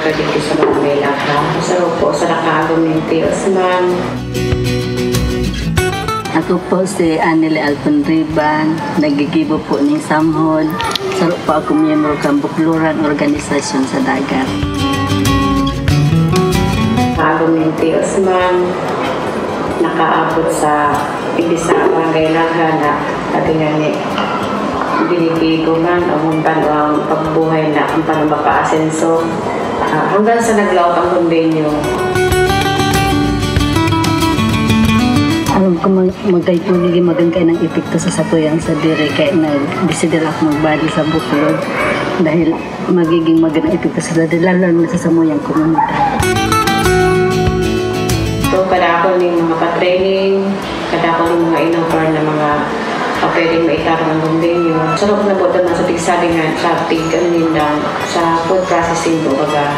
ka dito sa Barangay Lakra. Sa po sa Lakagong ni Tio Osman. Ako po si Anile Alconriban, nagigibo po ng Samhol. Saro po ako miyembro ng Bukluran Organisasyon sa Dagat. Lakagong ni Tio Osman. Nakaabot sa Ibisa Barangay Lakra na pati nga ni binibigo man ang ang pagbuhay na ang panabapaasenso. Uh, hanggang sa naglaot ang convenio. Alam ko mag magkaipulig magan kayo ng epekto sa sakuyang sa dire kaya nag-desider ako magbali sa buklod dahil magiging magandang epekto sa dire lalo na sa samuyang komunidad. So, kada ako ng mga pa-training, kada ako ng mga inoffer na mga pwedeng maitarong ang convenio. Sarap na po naman sa tigsalingan, sa tig, ano yun lang, sa food processing po, baga.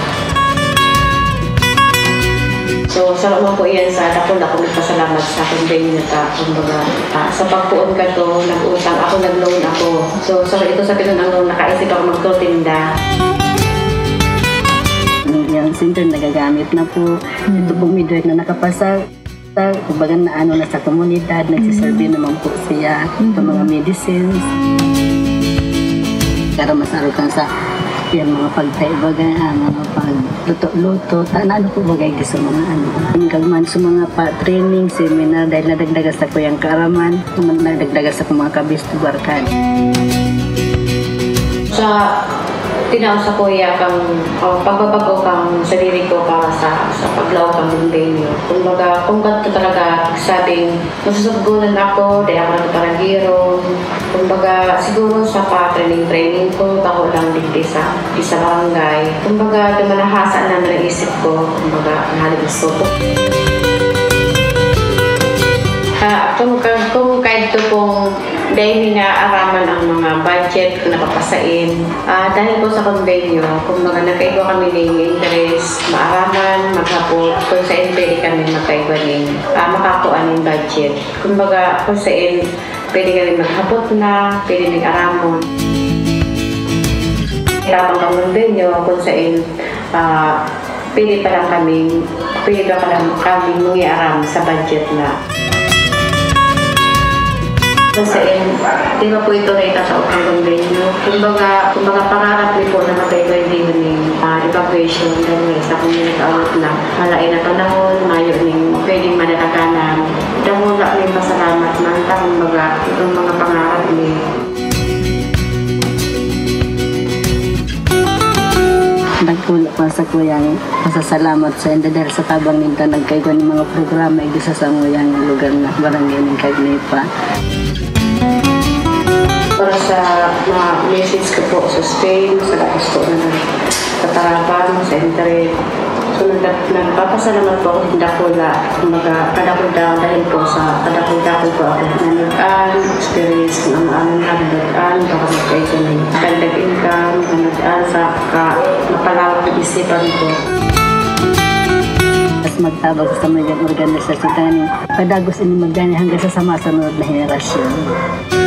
So, sarap mo po iyan sa na ako nagpasalamat sa convenio ta, kumbaga, ah, sa pagpuon ka to, nag-utang ako, nag-loan ako. So, sarap ito sa pinunang loan, nakaisip ako magtutinda. Yung center nagagamit na po. Ito po midwife na nakapasa sa kumbaga na ano na sa komunidad, nagsiserve naman po siya ng mga medicines. Para masaro kang sa yung mga pagtaibaga, mga pagluto-luto, na ano po bagay di sa mga ano. Ang kagman sa mga pa-training, seminar, dahil nadagdaga sa kuyang karaman, nadagdaga sa mga kabistubarkan. sa tinaw sa kuya kang uh, pagbabago kang sarili ko para sa sa paglaw kang mundinyo. Kumbaga, kung ganito talaga sabing masusuggunan ako, dahil ako nagparagiro. Kumbaga, siguro sa pa-training-training ko, ako lang dito sa, sa barangay. Kumbaga, dumalahasa na ng isip ko. Kumbaga, nahalip gusto ko. Kung, kung, kung kahit ito pong dahil nga araman ang mga budget kung napapasain. Ah, dahil po sa convenio, kung mga nagkaiba kami ng interest, maaraman, maghapot, kung saan pwede kami magkaiba ng ah, makakuha ng budget. Kumbaga, kung saan pwede kami maghapot na, pwede ng aramon. Tamang kang convenio, kung saan ah, pwede pa lang kami, pwede pa lang kami mangiaram sa budget na. Kasi, di ba po ito na itataot ng convenio? Kumbaga, kumbaga pangarap ni po na magkaibay din ng uh, evacuation dahil sa community out na malain na panahon, Nagkulo pa sa kuyang masasalamat sa inyo dahil sa tabang ninta nagkaigo ng mga programa isa sa nguyang lugar na barangay ng Kagnipa. para sa mga message ko po sa Spain, sa tapos ko na ng Katarapan, sa internet. So, nag- nagpapasalamat po ako sa Dakula. Kumbaga, kadakul-dakul dahil po sa kadakul-dakul po ako nanood-an, experience ng aming nanood-an, baka magkayo isipan ko. Tapos magtabag sa mga organisasyon tayo padagos ini magdani hanggang sa sama sunod na henerasyon.